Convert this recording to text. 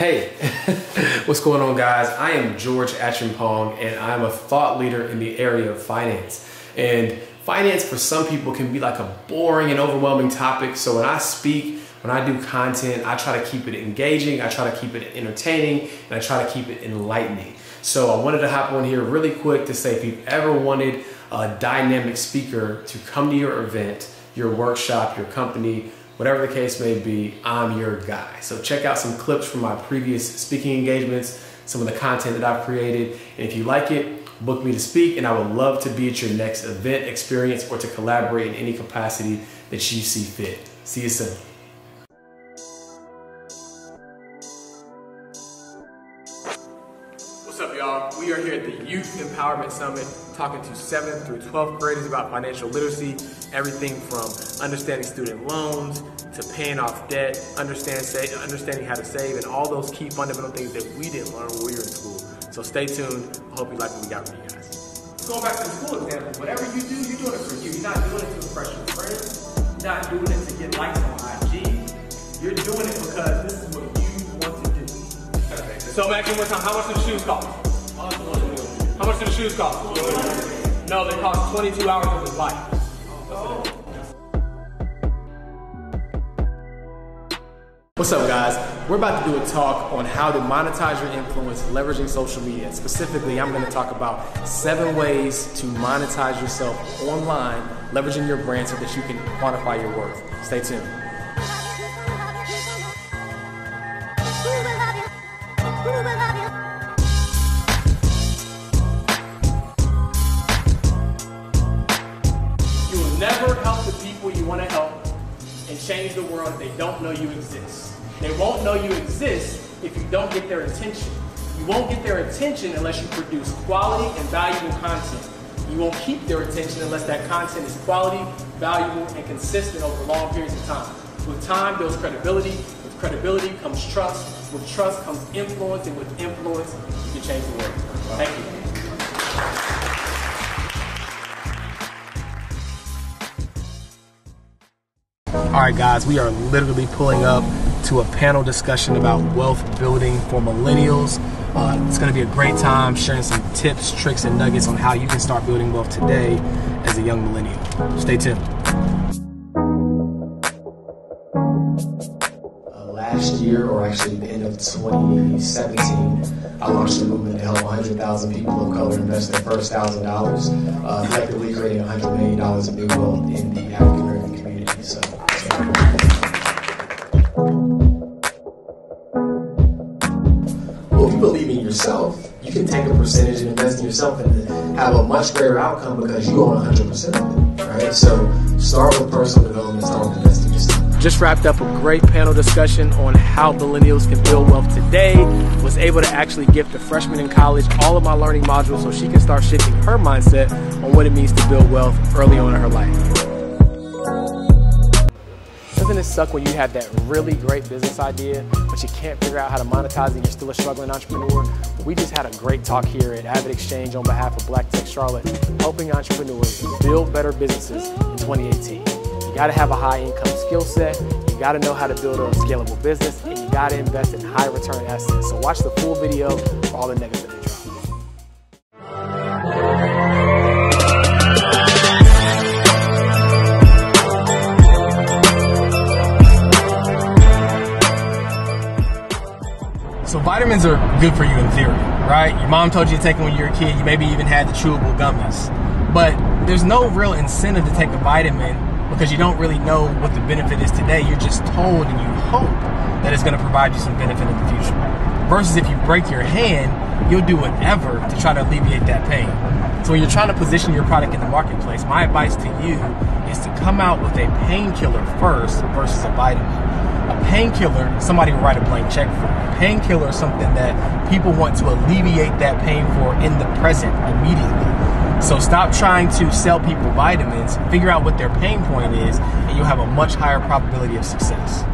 Hey, what's going on guys? I am George Acheampong and I'm a thought leader in the area of finance. And finance for some people can be like a boring and overwhelming topic. So when I speak, when I do content, I try to keep it engaging, I try to keep it entertaining, and I try to keep it enlightening. So I wanted to hop on here really quick to say if you've ever wanted a dynamic speaker to come to your event, your workshop, your company, whatever the case may be, I'm your guy. So check out some clips from my previous speaking engagements, some of the content that I've created. And if you like it, book me to speak and I would love to be at your next event experience or to collaborate in any capacity that you see fit. See you soon. What's up, y'all? We are here at the Youth Empowerment Summit talking to 7th through 12th graders about financial literacy, everything from understanding student loans to paying off debt, understand, say, understanding how to save, and all those key fundamental things that we didn't learn when we were in school. So stay tuned. I hope you like what we got for you guys. Going back to the school example, whatever you do, you're doing it for you. You're not doing it to impress your friends. You're not doing it to get likes on IG. You're doing it because this is what you want to do. So Max, one time, how much do shoes cost? How much do the shoes cost? No, they cost 22 hours of his life. What's up guys? We're about to do a talk on how to monetize your influence leveraging social media. Specifically, I'm gonna talk about seven ways to monetize yourself online, leveraging your brand so that you can quantify your worth. Stay tuned. You want to help and change the world if they don't know you exist. They won't know you exist if you don't get their attention. You won't get their attention unless you produce quality and valuable content. You won't keep their attention unless that content is quality, valuable, and consistent over long periods of time. With time builds credibility. With credibility comes trust. With trust comes influence, and with influence, you can change the world. Thank you. All right, guys, we are literally pulling up to a panel discussion about wealth building for millennials. Uh, it's going to be a great time sharing some tips, tricks, and nuggets on how you can start building wealth today as a young millennial. Stay tuned. Uh, last year, or actually the end of 2017, I launched a movement to help 100,000 people of color invest their first thousand dollars, uh, effectively creating 100 million dollars in new wealth in the yourself, you can take a percentage and invest in yourself and have a much greater outcome because you own 100% of it, right? So start with personal development, start with investing yourself. Just wrapped up a great panel discussion on how millennials can build wealth today. Was able to actually gift a freshman in college all of my learning modules so she can start shifting her mindset on what it means to build wealth early on in her life. Doesn't it suck when you have that really great business idea, but you can't figure out how to monetize it and you're still a struggling entrepreneur? We just had a great talk here at AvidXchange on behalf of Black Tech Charlotte, helping entrepreneurs build better businesses in 2018. You gotta have a high income skill set, you gotta know how to build a scalable business, and you gotta invest in high return assets. So watch the full video for all the nuggets that So vitamins are good for you in theory, right? Your mom told you to take them when you were a kid. You maybe even had the chewable gummies. But there's no real incentive to take a vitamin because you don't really know what the benefit is today. You're just told and you hope that it's going to provide you some benefit in the future. Versus if you break your hand, you'll do whatever to try to alleviate that pain. So when you're trying to position your product in the marketplace, my advice to you is to come out with a painkiller first versus a vitamin. A painkiller, somebody will write a blank check for. A painkiller is something that people want to alleviate that pain for in the present immediately. So stop trying to sell people vitamins, figure out what their pain point is, and you'll have a much higher probability of success.